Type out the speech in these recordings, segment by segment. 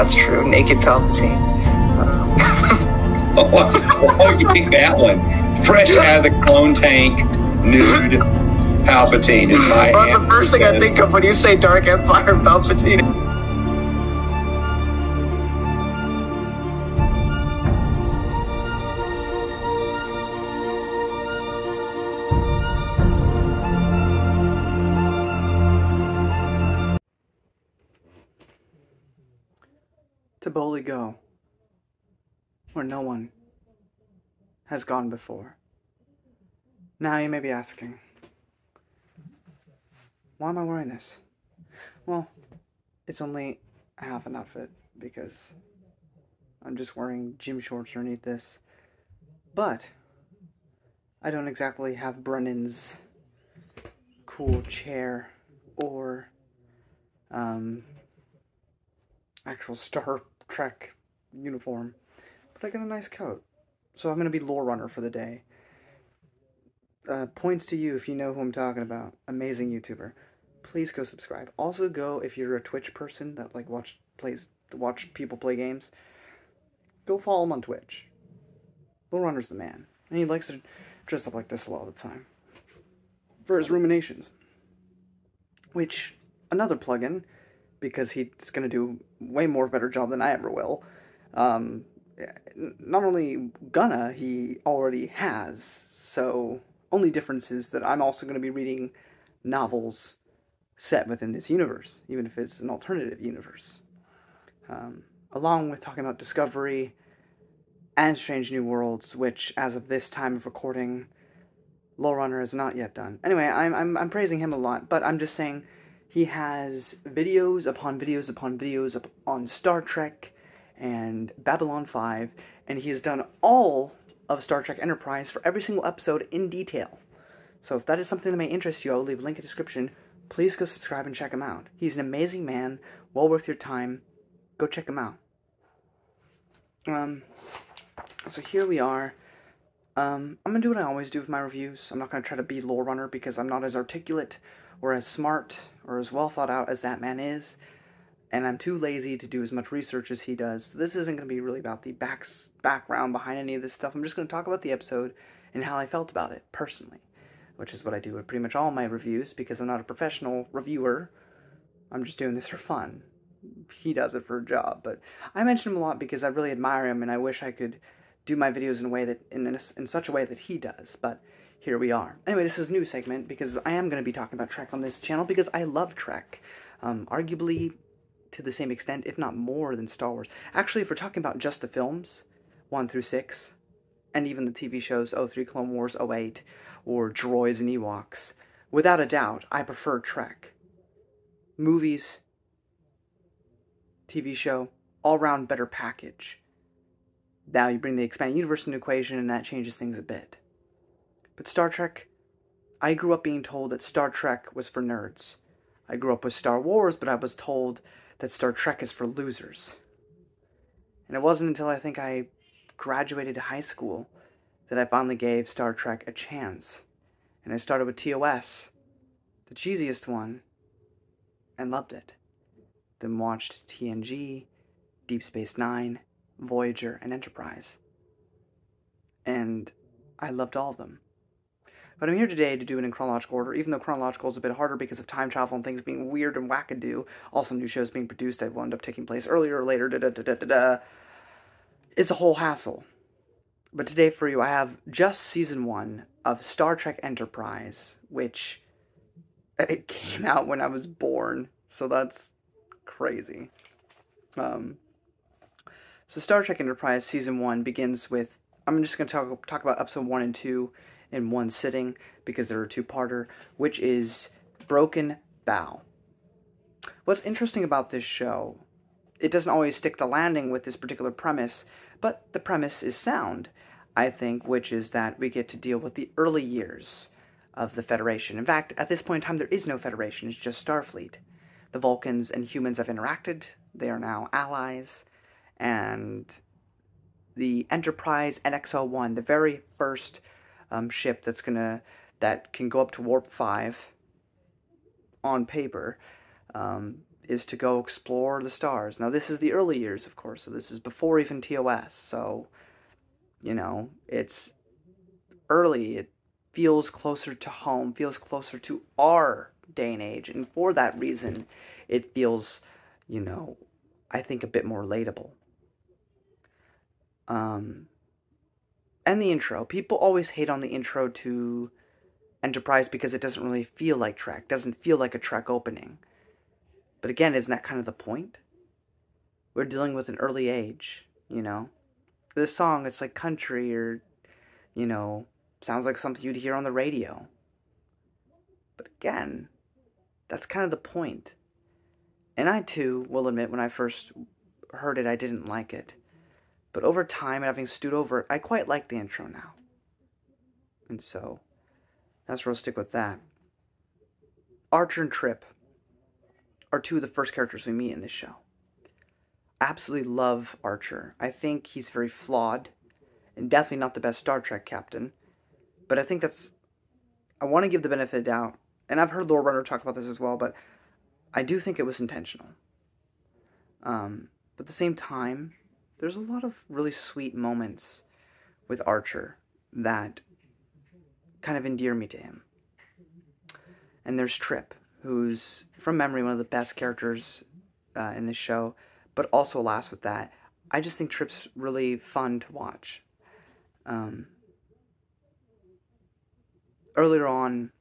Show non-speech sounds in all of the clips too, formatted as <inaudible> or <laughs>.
That's true. Naked Palpatine. Um, <laughs> oh, oh, you picked that one. Fresh out of the clone tank, nude Palpatine is my. That's the first thing I think of when you say Dark Empire Palpatine. Where no one has gone before. Now you may be asking, why am I wearing this? Well, it's only half an outfit because I'm just wearing gym shorts underneath this. But I don't exactly have Brennan's cool chair or um, actual Star Trek uniform, but I got a nice coat. So I'm going to be Lorerunner for the day. Uh, points to you if you know who I'm talking about. Amazing YouTuber. Please go subscribe. Also go if you're a Twitch person that like watch plays watch people play games. Go follow him on Twitch. Lorerunner's the man, and he likes to dress up like this a lot of the time for his ruminations. Which another plugin because he's going to do way more better job than I ever will. Um, not only gonna, he already has. So, only difference is that I'm also going to be reading novels set within this universe, even if it's an alternative universe. Um, along with talking about Discovery and Strange New Worlds, which, as of this time of recording, Lorerunner has not yet done. Anyway, I'm, I'm, I'm praising him a lot, but I'm just saying he has videos upon videos upon videos on Star Trek and Babylon 5, and he has done all of Star Trek Enterprise for every single episode in detail. So if that is something that may interest you, I'll leave a link in the description. Please go subscribe and check him out. He's an amazing man, well worth your time. Go check him out. Um, so here we are. Um, I'm gonna do what I always do with my reviews. I'm not gonna try to be Lorerunner because I'm not as articulate or as smart or as well thought out as that man is, and I'm too lazy to do as much research as he does. So this isn't going to be really about the back, background behind any of this stuff. I'm just going to talk about the episode and how I felt about it personally, which is what I do with pretty much all my reviews because I'm not a professional reviewer. I'm just doing this for fun. He does it for a job, but I mention him a lot because I really admire him and I wish I could do my videos in a way that in, in such a way that he does. But here we are. Anyway, this is a new segment because I am going to be talking about Trek on this channel because I love Trek. Um, arguably to the same extent, if not more, than Star Wars. Actually, if we're talking about just the films, 1 through 6, and even the TV shows 03 Clone Wars 08, or Droids and Ewoks, without a doubt, I prefer Trek. Movies, TV show, all round better package. Now you bring the expanded universe into equation, and that changes things a bit. But Star Trek, I grew up being told that Star Trek was for nerds. I grew up with Star Wars, but I was told that Star Trek is for losers. And it wasn't until I think I graduated high school that I finally gave Star Trek a chance. And I started with TOS, the cheesiest one, and loved it. Then watched TNG, Deep Space Nine, Voyager, and Enterprise. And I loved all of them. But I'm here today to do it in chronological order, even though chronological is a bit harder because of time travel and things being weird and wackadoo. Also, new shows being produced that will end up taking place earlier or later. Da da da da da da. It's a whole hassle. But today for you, I have just season one of Star Trek Enterprise, which it came out when I was born, so that's crazy. Um, so Star Trek Enterprise season one begins with. I'm just going to talk talk about episode one and two in one sitting because they're a two-parter, which is Broken Bow. What's interesting about this show, it doesn't always stick the landing with this particular premise, but the premise is sound, I think, which is that we get to deal with the early years of the Federation. In fact, at this point in time, there is no Federation, it's just Starfleet. The Vulcans and humans have interacted, they are now allies, and the Enterprise NX-01, the very first um, ship that's gonna that can go up to warp five on paper um, is to go explore the stars. Now, this is the early years, of course, so this is before even TOS, so, you know, it's early. It feels closer to home, feels closer to our day and age, and for that reason, it feels, you know, I think a bit more relatable. Um, and the intro. People always hate on the intro to Enterprise because it doesn't really feel like Trek, doesn't feel like a Trek opening. But again, isn't that kind of the point? We're dealing with an early age, you know? This song, it's like country or, you know, sounds like something you'd hear on the radio. But again, that's kind of the point. And I too will admit when I first heard it, I didn't like it. But over time, and having stewed over it, I quite like the intro now. And so, that's where I'll stick with that. Archer and Trip are two of the first characters we meet in this show. I absolutely love Archer. I think he's very flawed and definitely not the best Star Trek captain. But I think that's. I want to give the benefit of doubt. And I've heard Lorerunner talk about this as well, but I do think it was intentional. Um, but at the same time, there's a lot of really sweet moments with Archer that kind of endear me to him. And there's Trip, who's from memory one of the best characters uh, in this show, but also last with that. I just think Trip's really fun to watch. Um, earlier on,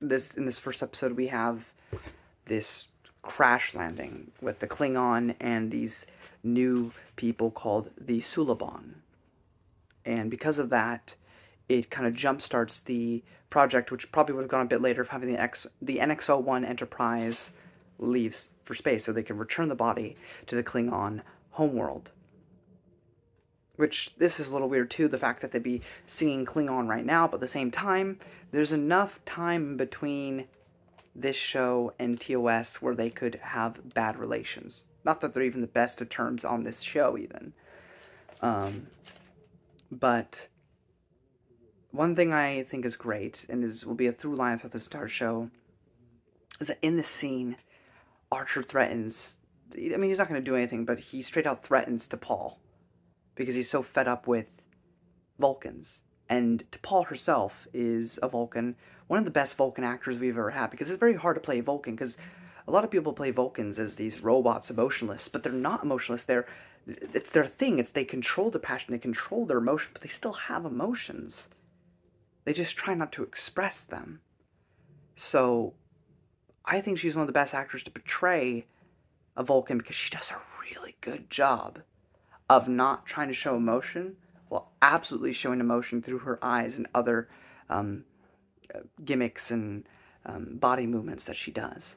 this in this first episode, we have this crash landing with the Klingon and these new people called the Suliban. And because of that, it kind of jumpstarts the project, which probably would have gone a bit later of having the X the NX-01 Enterprise leaves for space so they can return the body to the Klingon homeworld. Which this is a little weird too, the fact that they'd be singing Klingon right now, but at the same time, there's enough time between this show and TOS where they could have bad relations. Not that they're even the best of terms on this show, even. Um, but one thing I think is great, and is will be a through line throughout the Star Show, is that in this scene, Archer threatens. I mean, he's not going to do anything, but he straight out threatens T'Pol because he's so fed up with Vulcans. And T'Pol herself is a Vulcan, one of the best Vulcan actors we've ever had, because it's very hard to play Vulcan, because a lot of people play Vulcans as these robots, emotionless, but they're not emotionless. They're it's their thing. It's they control their passion, they control their emotion, but they still have emotions. They just try not to express them. So, I think she's one of the best actors to portray a Vulcan because she does a really good job of not trying to show emotion while absolutely showing emotion through her eyes and other um, gimmicks and um, body movements that she does.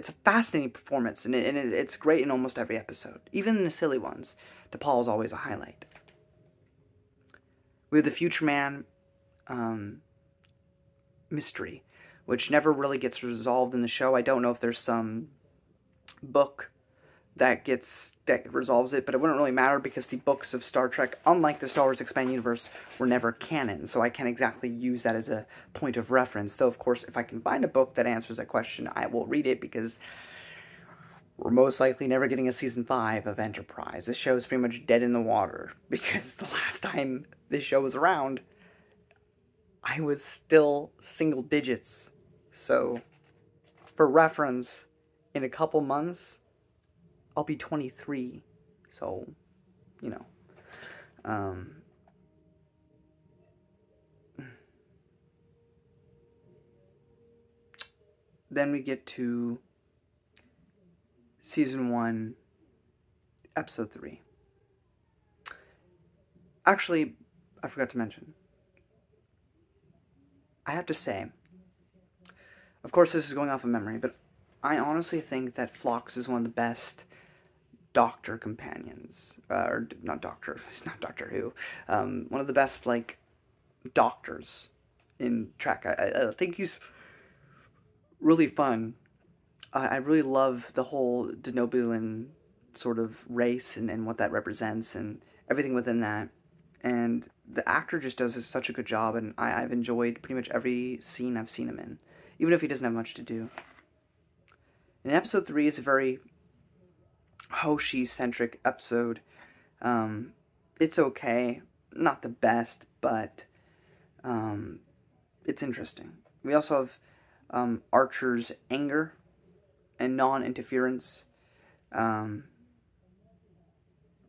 It's a fascinating performance, and, it, and it, it's great in almost every episode. Even in the silly ones, T'Pol is always a highlight. We have the Future Man um, mystery, which never really gets resolved in the show. I don't know if there's some book that gets that resolves it, but it wouldn't really matter because the books of Star Trek, unlike the Star Wars Expanded Universe, were never canon, so I can't exactly use that as a point of reference. Though, of course, if I can find a book that answers that question, I will read it because we're most likely never getting a season 5 of Enterprise. This show is pretty much dead in the water <laughs> because the last time this show was around, I was still single digits. So, for reference, in a couple months, I'll be 23. So, you know. Um, then we get to season 1, episode 3. Actually, I forgot to mention. I have to say, of course, this is going off of memory, but I honestly think that Phlox is one of the best Doctor companions, uh, or not Doctor, <laughs> it's not Doctor Who. Um, one of the best like doctors in Trek. I, I think he's really fun. I, I really love the whole Denobulan sort of race and, and what that represents and everything within that. And the actor just does such a good job, and I, I've enjoyed pretty much every scene I've seen him in, even if he doesn't have much to do. And episode three is a very Hoshi centric episode. Um, it's okay, not the best, but um, it's interesting. We also have um, Archer's anger and non interference. Um,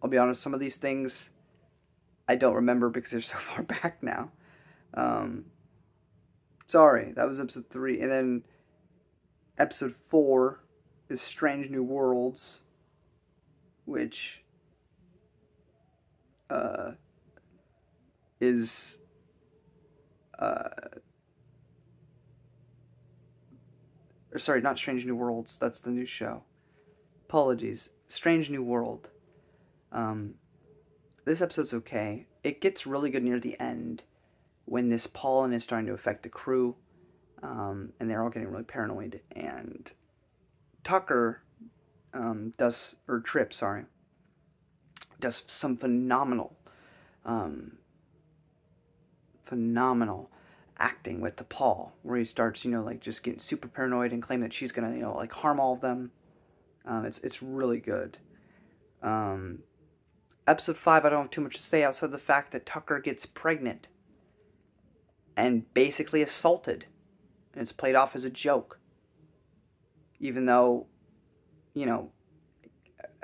I'll be honest, some of these things I don't remember because they're so <laughs> far back now. Um, sorry, that was episode three. And then episode four is Strange New Worlds, which uh, is uh, or sorry, not Strange New Worlds. That's the new show. Apologies. Strange New World. Um, this episode's okay. It gets really good near the end when this pollen is starting to affect the crew, um, and they're all getting really paranoid. And Tucker um, does, or Trip, sorry, does some phenomenal, um, phenomenal acting with T'Pol, where he starts, you know, like just getting super paranoid and claim that she's gonna, you know, like harm all of them. Um, it's it's really good. Um, episode five, I don't have too much to say outside the fact that Tucker gets pregnant and basically assaulted, and it's played off as a joke, even though, you know,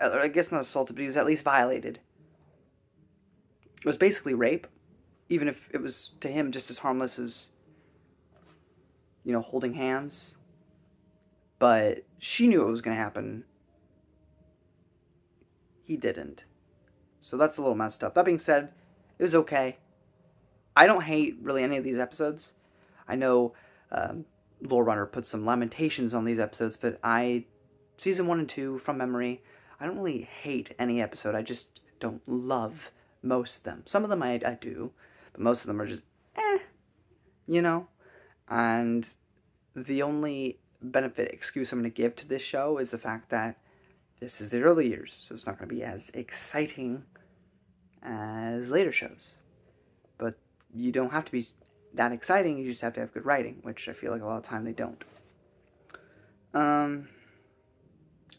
I guess not assaulted, but he was at least violated. It was basically rape even if it was to him just as harmless as you know holding hands. But she knew it was going to happen. He didn't. So that's a little messed up. That being said it was okay. I don't hate really any of these episodes. I know um, Lorerunner put some lamentations on these episodes but i season one and two from memory i don't really hate any episode i just don't love most of them some of them i, I do but most of them are just eh, you know? And the only benefit excuse I'm going to give to this show is the fact that this is the early years, so it's not going to be as exciting as later shows. But you don't have to be that exciting, you just have to have good writing, which I feel like a lot of time they don't. Um,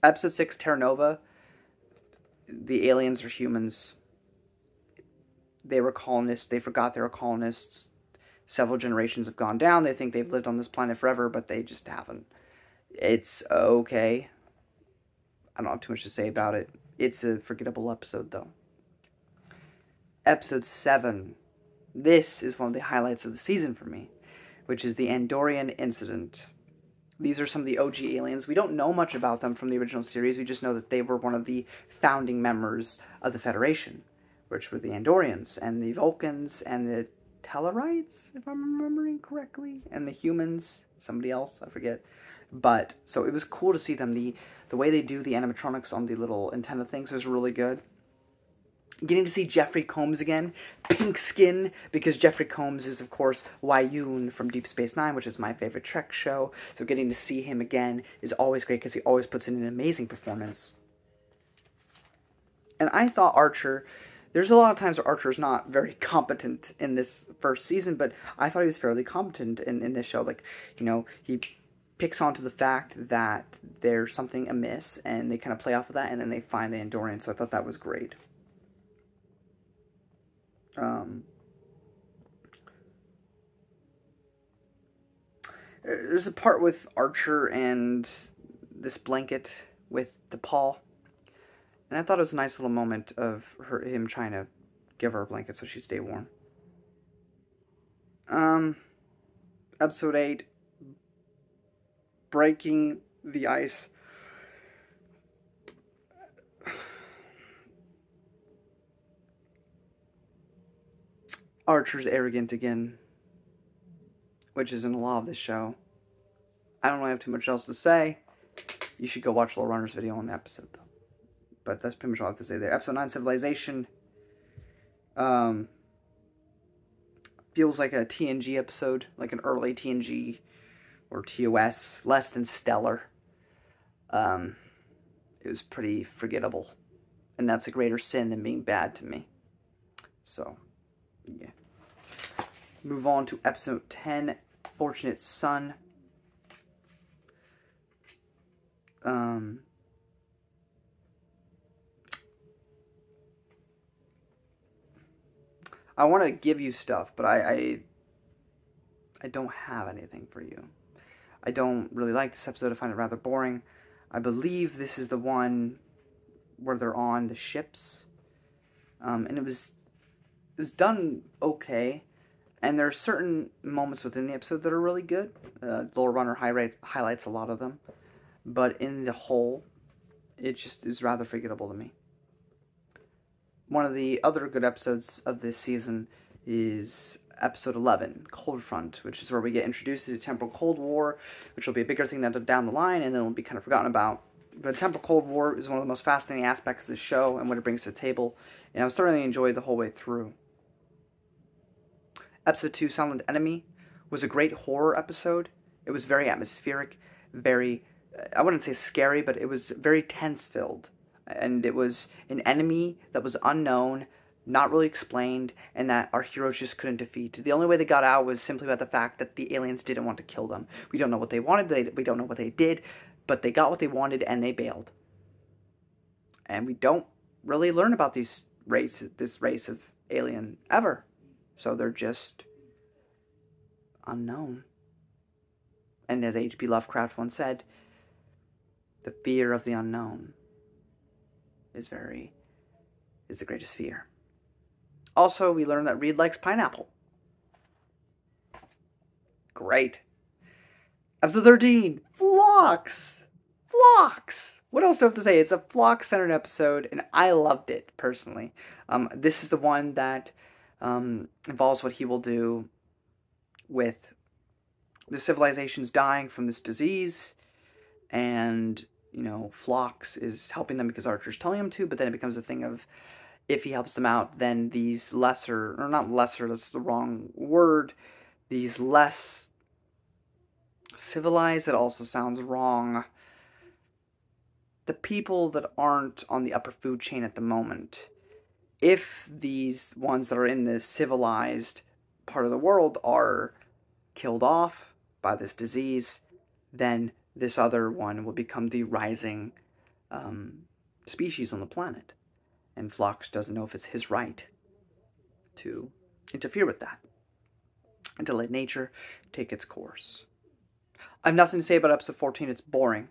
episode 6, Terra Nova. The aliens are humans they were colonists. They forgot they were colonists. Several generations have gone down. They think they've lived on this planet forever, but they just haven't. It's okay. I don't have too much to say about it. It's a forgettable episode, though. Episode 7. This is one of the highlights of the season for me, which is the Andorian Incident. These are some of the OG aliens. We don't know much about them from the original series. We just know that they were one of the founding members of the Federation which were the Andorians and the Vulcans and the Tellarites, if I'm remembering correctly, and the humans, somebody else, I forget. But so it was cool to see them. The the way they do the animatronics on the little antenna things is really good. Getting to see Jeffrey Combs again, pink skin, because Jeffrey Combs is, of course, Weyoun from Deep Space Nine, which is my favorite Trek show. So getting to see him again is always great because he always puts in an amazing performance. And I thought Archer there's a lot of times where Archer's not very competent in this first season, but I thought he was fairly competent in, in this show. Like, you know, he picks onto the fact that there's something amiss, and they kind of play off of that, and then they find the Andorian, so I thought that was great. Um, there's a part with Archer and this blanket with T'Pol and I thought it was a nice little moment of her, him trying to give her a blanket so she'd stay warm. Um, episode 8 Breaking the Ice. Archer's arrogant again, which is in a law of this show. I don't really have too much else to say. You should go watch Lorerunner's video on the episode, though. But that's pretty much all I have to say there. Episode 9, Civilization. Um, feels like a TNG episode, like an early TNG or TOS, less than stellar. Um, it was pretty forgettable. And that's a greater sin than being bad to me. So, yeah. Move on to episode 10, Fortunate Son. um, I want to give you stuff, but I, I I don't have anything for you. I don't really like this episode. I find it rather boring. I believe this is the one where they're on the ships, um, and it was it was done okay. And there are certain moments within the episode that are really good. Uh, Lorerunner highlights highlights a lot of them, but in the whole, it just is rather forgettable to me. One of the other good episodes of this season is episode 11, Cold Front, which is where we get introduced to the Temporal Cold War, which will be a bigger thing down the line and then will be kind of forgotten about. The Temporal Cold War is one of the most fascinating aspects of the show and what it brings to the table, and I was thoroughly enjoyed the whole way through. Episode 2, Silent Enemy, was a great horror episode. It was very atmospheric, very, uh, I wouldn't say scary, but it was very tense filled. And it was an enemy that was unknown, not really explained, and that our heroes just couldn't defeat. The only way they got out was simply by the fact that the aliens didn't want to kill them. We don't know what they wanted, they, we don't know what they did, but they got what they wanted and they bailed. And we don't really learn about these race, this race of alien ever. So they're just unknown. And as H.P. Lovecraft once said, the fear of the unknown is very is the greatest fear. Also, we learn that Reed likes pineapple. Great. Episode 13, Phlox! Phlox! What else do I have to say? It's a Phlox-centered episode, and I loved it, personally. Um, this is the one that um, involves what he will do with the civilizations dying from this disease, and, you know, Phlox is helping them because Archer's telling him to, but then it becomes a thing of if he helps them out, then these lesser, or not lesser, that's the wrong word, these less civilized, it also sounds wrong. The people that aren't on the upper food chain at the moment, if these ones that are in this civilized part of the world are killed off by this disease, then this other one will become the rising um, species on the planet. And Phlox doesn't know if it's his right to interfere with that and to let nature take its course. I have nothing to say about episode 14, it's boring.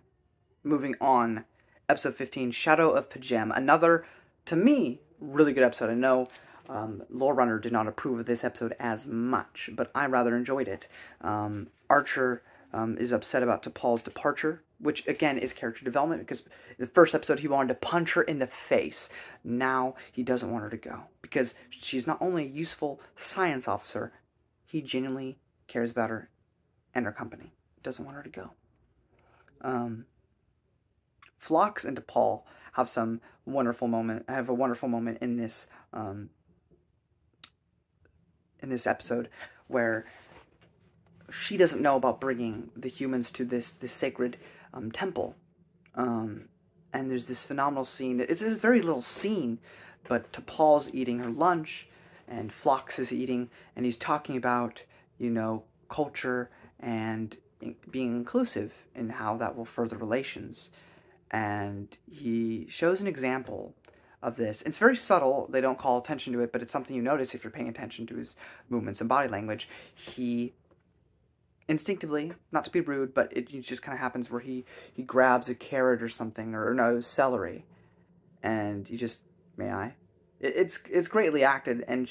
Moving on, episode 15, Shadow of P'Jem. Another, to me, really good episode. I know um, Lorerunner did not approve of this episode as much, but I rather enjoyed it. Um, Archer um, is upset about T'Pol's departure which again is character development because the first episode he wanted to punch her in the face. Now he doesn't want her to go because she's not only a useful science officer, he genuinely cares about her and her company. Doesn't want her to go. Um, Phlox and have some wonderful moment. Have a wonderful moment in this um, in this episode where she doesn't know about bringing the humans to this this sacred um, temple. Um, and there's this phenomenal scene. It's a very little scene, but T'Pol's eating her lunch, and Phlox is eating, and he's talking about, you know, culture and being inclusive and how that will further relations. And he shows an example of this. It's very subtle. They don't call attention to it, but it's something you notice if you're paying attention to his movements and body language. He instinctively, not to be rude, but it just kind of happens where he, he grabs a carrot or something, or no, celery, and he just, may I? It, it's, it's greatly acted, and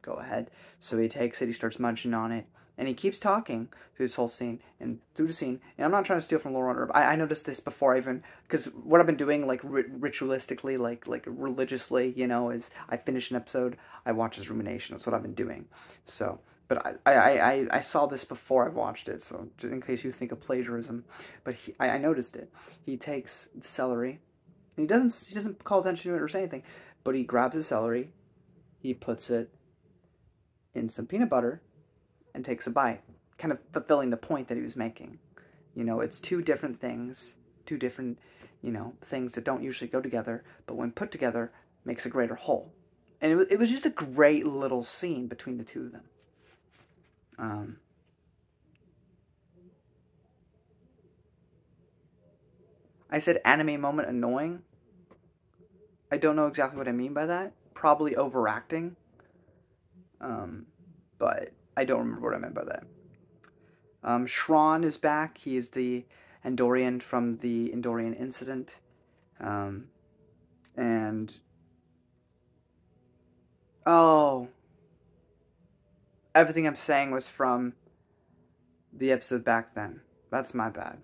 go ahead. So he takes it, he starts munching on it, and he keeps talking through this whole scene, and through the scene, and I'm not trying to steal from Lorerunner, I, I noticed this before I even, because what I've been doing, like, ri ritualistically, like, like, religiously, you know, is I finish an episode, I watch his rumination, that's what I've been doing, so, but I, I, I, I saw this before I watched it, so in case you think of plagiarism, but he, I, I noticed it. He takes the celery, and he doesn't he doesn't call attention to it or say anything, but he grabs the celery, he puts it in some peanut butter, and takes a bite, kind of fulfilling the point that he was making. You know, it's two different things, two different, you know, things that don't usually go together, but when put together, makes a greater whole. And it, it was just a great little scene between the two of them. Um, I said anime moment annoying. I don't know exactly what I mean by that. Probably overacting. Um, but I don't remember what I meant by that. Um, Shran is back. He is the Andorian from the Andorian incident. Um, and. Oh. Everything I'm saying was from the episode back then. That's my bad.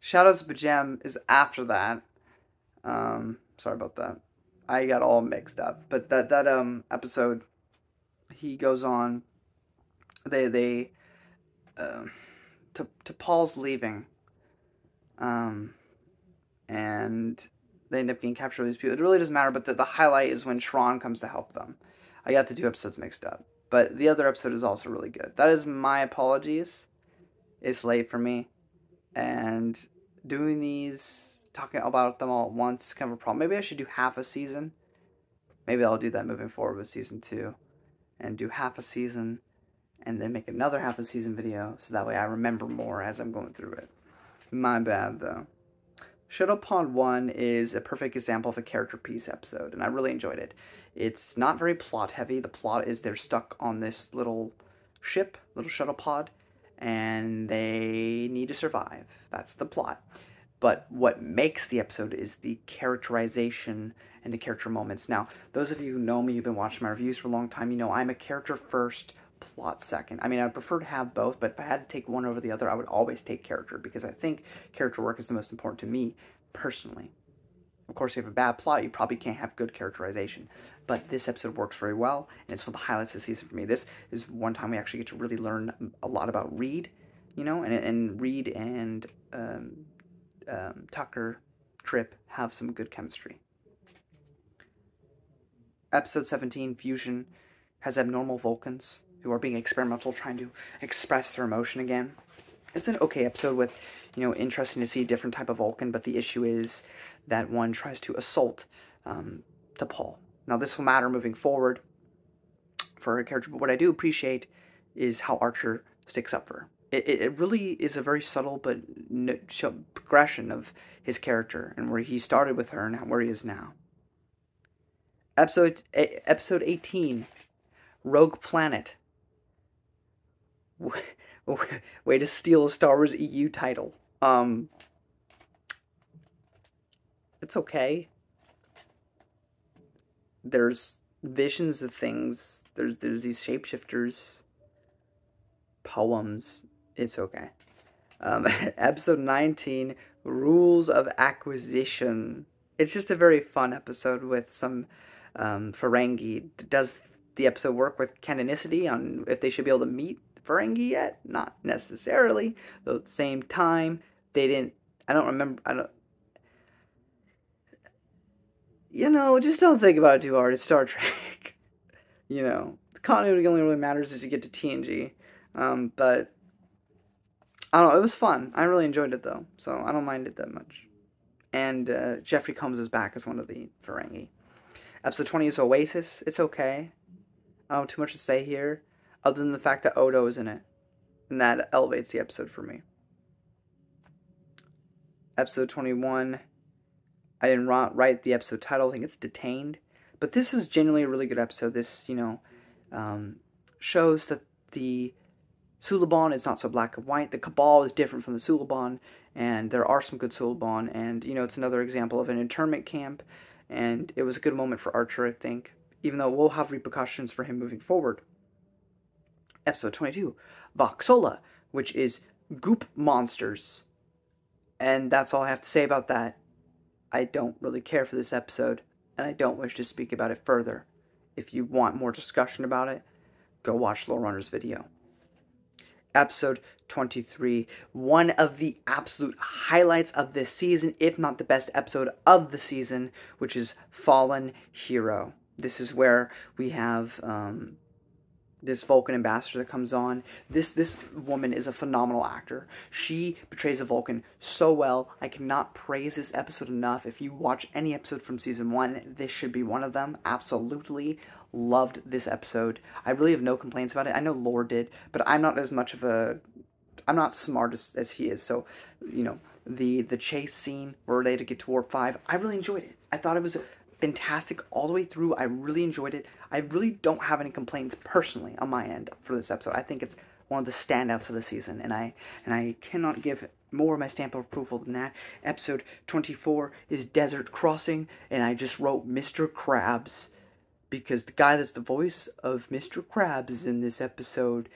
Shadows of P'Jem is after that. Um, sorry about that. I got all mixed up. But that that um episode, he goes on. They they, uh, to T'Pol's leaving. Um, and they end up getting captured with these people. It really doesn't matter. But the, the highlight is when Shran comes to help them. I got the two episodes mixed up. But the other episode is also really good. That is my apologies. It's late for me. And doing these, talking about them all at once is kind of a problem. Maybe I should do half a season. Maybe I'll do that moving forward with season two. And do half a season and then make another half a season video so that way I remember more as I'm going through it. My bad though. Shuttlepod 1 is a perfect example of a character piece episode, and I really enjoyed it. It's not very plot heavy. The plot is they're stuck on this little ship, little shuttle pod, and they need to survive. That's the plot. But what makes the episode is the characterization and the character moments. Now, those of you who know me, you've been watching my reviews for a long time, you know I'm a character first, plot second. I mean, I prefer to have both, but if I had to take one over the other, I would always take character because I think character work is the most important to me personally. Of course, if you have a bad plot, you probably can't have good characterization. But this episode works very well, and it's one of the highlights of the season for me. This is one time we actually get to really learn a lot about Reed, you know, and, and Reed and um, um, Tucker Trip have some good chemistry. Episode 17, Fusion, has abnormal Vulcans who are being experimental, trying to express their emotion again. It's an okay episode with, you know, interesting to see a different type of Vulcan, but the issue is that one tries to assault um, T'Pol. Now, this will matter moving forward for her character, but what I do appreciate is how Archer sticks up for her. It, it really is a very subtle but no, progression of his character and where he started with her and where he is now. Episode episode 18, Rogue Planet. <laughs> way to steal a Star Wars EU title. Um, it's okay. There's visions of things. There's there's these shapeshifters. Poems. It's okay. Um, <laughs> episode 19, Rules of Acquisition. It's just a very fun episode with some um, Ferengi. Does the episode work with canonicity on if they should be able to meet Ferengi yet? Not necessarily. Though at the same time, they didn't. I don't remember. I don't. You know, just don't think about it too hard. It's Star <laughs> Trek. you know, the continuity only really matters as you get to TNG. Um, but I don't know. It was fun. I really enjoyed it though, so I don't mind it that much. And uh, Jeffrey Combs is back as one of the Ferengi. Episode 20 is Oasis. It's okay. I don't have too much to say here other than the fact that Odo is in it. And that elevates the episode for me. Episode 21. I didn't write the episode title, I think it's Detained. But this is genuinely a really good episode. This, you know, um, shows that the Suliban is not so black and white. The Cabal is different from the Suliban, and there are some good Suliban. And, you know, it's another example of an internment camp, and it was a good moment for Archer, I think, even though it will have repercussions for him moving forward episode 22, Vox Sola, which is goop monsters. And that's all I have to say about that. I don't really care for this episode, and I don't wish to speak about it further. If you want more discussion about it, go watch Lorerunner's video. Episode 23, one of the absolute highlights of this season, if not the best episode of the season, which is Fallen Hero. This is where we have um, this Vulcan ambassador that comes on. This this woman is a phenomenal actor. She portrays a Vulcan so well. I cannot praise this episode enough. If you watch any episode from season one, this should be one of them. Absolutely loved this episode. I really have no complaints about it. I know Lore did, but I'm not as much of a I'm not smart as, as he is. So, you know, the the chase scene where they to get to warp five, I really enjoyed it. I thought it was fantastic all the way through. I really enjoyed it. I really don't have any complaints personally on my end for this episode. I think it's one of the standouts of the season, and I and I cannot give more of my stamp of approval than that. Episode 24 is Desert Crossing, and I just wrote Mr. Krabs because the guy that's the voice of Mr. Krabs is in this episode.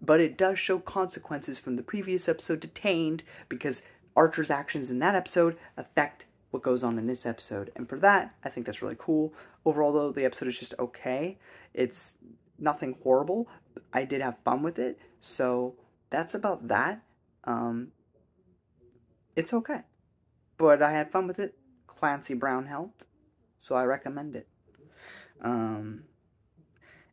But it does show consequences from the previous episode detained because Archer's actions in that episode affect what goes on in this episode. And for that, I think that's really cool. Overall, though, the episode is just okay. It's nothing horrible. I did have fun with it. So that's about that. Um, it's okay. But I had fun with it. Clancy Brown helped. So I recommend it. Um,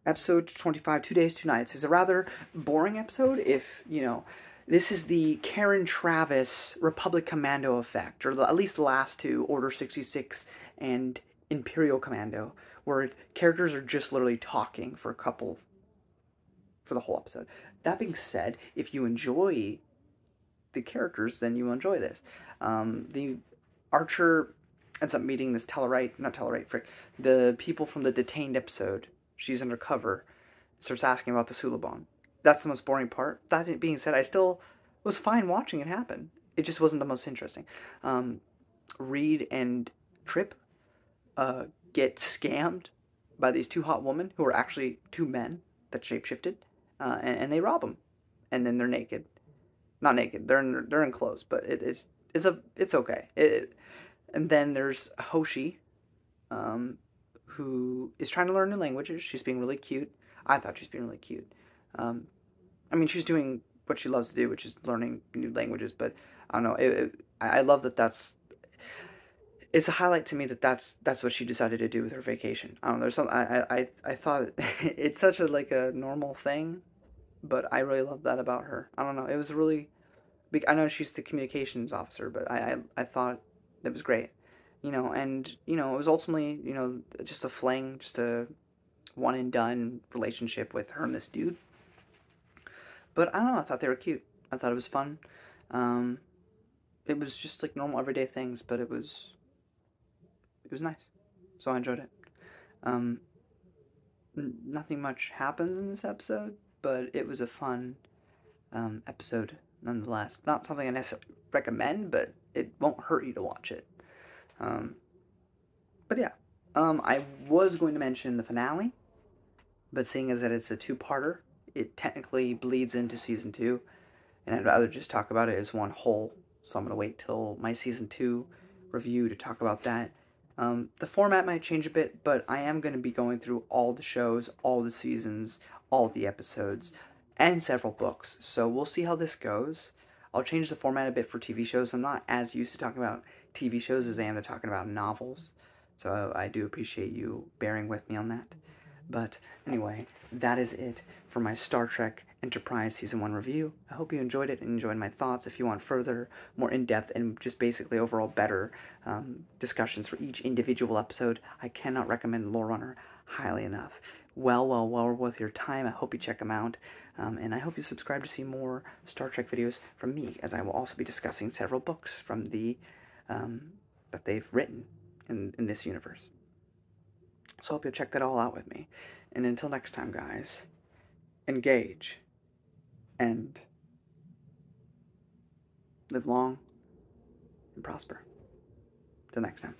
episode 25, Two Days, Two Nights, is a rather boring episode if, you know, this is the Karen Traviss Republic Commando effect, or at least the last two, Order 66 and Imperial Commando, where characters are just literally talking for a couple, for the whole episode. That being said, if you enjoy the characters, then you enjoy this. Um, the Archer ends up meeting this Tellarite, not Tellarite, frick, the people from the detained episode. She's undercover, starts asking about the Suliban that's the most boring part. That being said, I still was fine watching it happen. It just wasn't the most interesting. Um, Reed and Trip uh, get scammed by these two hot women who are actually two men that shapeshifted, uh, and, and they rob them, and then they're naked. Not naked. They're in they're in clothes, but it, it's it's a it's okay. It, and then there's Hoshi, um, who is trying to learn new languages. She's being really cute. I thought she's being really cute. Um, I mean, she's doing what she loves to do, which is learning new languages. But I don't know. It, it, I love that. That's it's a highlight to me that that's that's what she decided to do with her vacation. I don't know. There's some. I I I thought <laughs> it's such a like a normal thing, but I really love that about her. I don't know. It was really. I know she's the communications officer, but I, I I thought it was great. You know, and you know, it was ultimately you know just a fling, just a one and done relationship with her and this dude. But I don't know, I thought they were cute. I thought it was fun. Um, it was just like normal everyday things, but it was it was nice. So I enjoyed it. Um, nothing much happens in this episode, but it was a fun um, episode nonetheless. Not something I necessarily recommend, but it won't hurt you to watch it. Um, but yeah, um, I was going to mention the finale, but seeing as that it's a two-parter, it technically bleeds into season two, and I'd rather just talk about it as one whole. So I'm gonna wait till my season two review to talk about that. Um, the format might change a bit, but I am going to be going through all the shows, all the seasons, all the episodes, and several books. So we'll see how this goes. I'll change the format a bit for TV shows. I'm not as used to talking about TV shows as I am to talking about novels. So I do appreciate you bearing with me on that. But anyway, that is it for my Star Trek Enterprise Season 1 review. I hope you enjoyed it and enjoyed my thoughts. If you want further, more in-depth, and just basically overall better um, discussions for each individual episode, I cannot recommend Lorerunner highly enough. Well, well, well worth your time. I hope you check them out. Um, and I hope you subscribe to see more Star Trek videos from me, as I will also be discussing several books from the um, that they've written in, in this universe. So I hope you'll check that all out with me. And until next time, guys, engage and live long and prosper. Till next time.